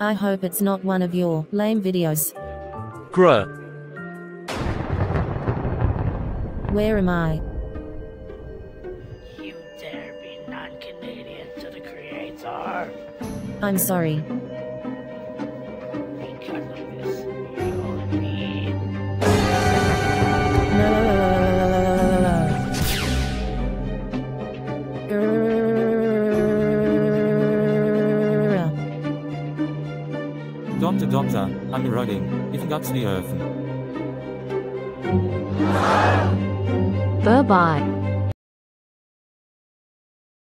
I hope it's not one of your lame videos. Gruh. Where am I? You dare be non-Canadian to the Creator. I'm sorry. Because of this, you'll be No. Doctor, doctor, I'm eroding. If guts the earth. Bye bye.